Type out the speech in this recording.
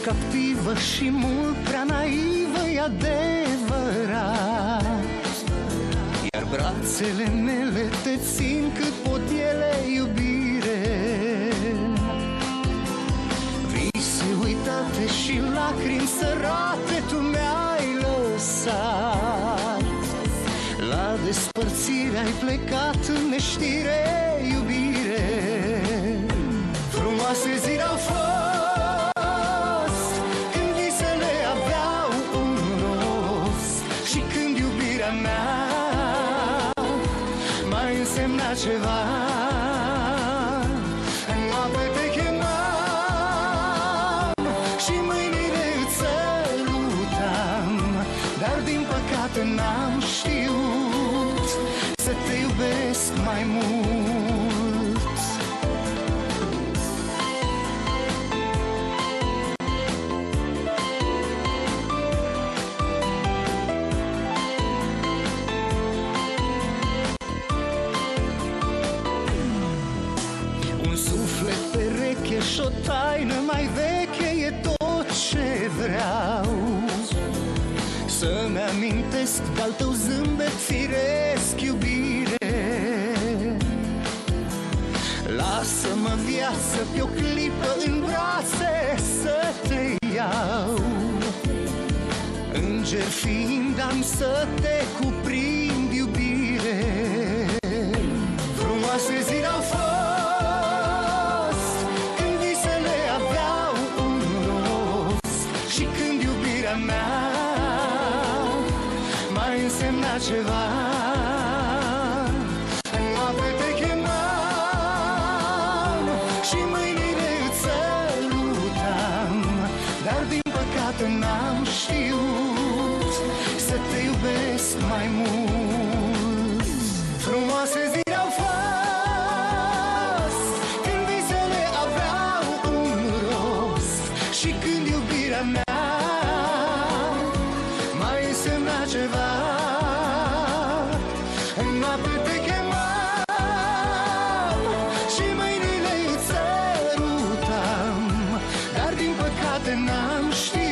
Ești captivă și mult prea naivă, e adevărat. Iar brațele mele te țin cât pot ele, iubire. Vise uitate și lacrimi sărate tu mi-ai lăsat. La despărțire ai plecat în neștire, iubire. Frumoase zile au fost însemna ceva. În noapte te chemam Și mâinile îți sărutam Dar din păcate n-am știut Să te iubesc mai mult și o taină mai veche e tot ce vreau. Să-mi amintesc de-al tău zâmbet firesc, iubire. Lasă-mă viață pe o clipă în brațe să te iau. Înger fiind am să te cuprind, iubire. Frumoase zile însemna ceva. În noapte te chemam Și mâinile îți sărutam Dar din păcate n-am știut Să te iubesc mai mult chemam Și mâinile îți sărutam Dar din păcate n-am știut